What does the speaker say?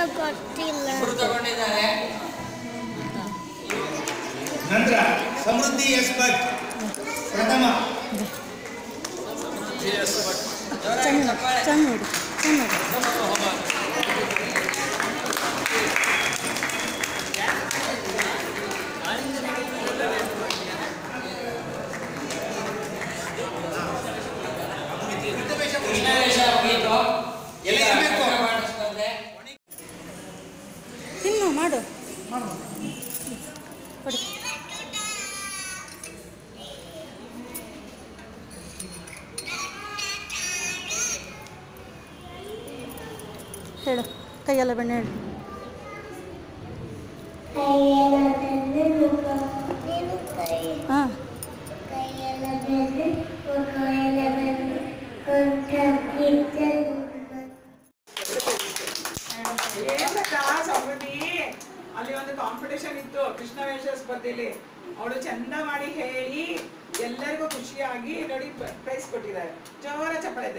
ಗೊತ್ತಿಲ್ಲ ಇಬ್ರು ತಗೊಂಡಿದ್ದಾರೆ ನಂತರ ಸಮೃದ್ಧಿ ಎಸ್ ಭಟ್ ಪ್ರಥಮ ಜೋರಾಗಿ ಚಪ್ಪಾಳೆ. ಚೆಂದ ನೋಡಿ ಚೆಂದ ನೋಡಿ ಕೃಷ್ಣವೇಷ ಮುಗೀತು ಈಗ ಎಲ್ಲಿ ಮಾಡು. ಕೊಡಿ. ಹೇಳು ಕೈಯೆಲ್ಲ ಬೆಣ್ಣೆ ಹೇಳು. ಹಾಂ. ಕೈಯೆಲ್ಲ ಬೆಂದು ಸಮೃದ್ಧಿ ಅಲ್ಲಿ ಒಂದು ಕಾಂಪಿಟೇಷನ್ ಇತ್ತು ಕೃಷ್ಣವೇಷ ಸ್ಪರ್ಧೆಯಲ್ಲಿ ಅವಳು ಚಂದ ಮಾಡಿ ಹೇಳಿ ಎಲ್ಲರಿಗೂ ಖುಷಿಯಾಗಿ ನೋಡಿ ಪ್ರೈಸ್ ಕೊಟ್ಟಿದ್ದಾರೆ. ಜೋರ ಚಪ್ಪಳೆ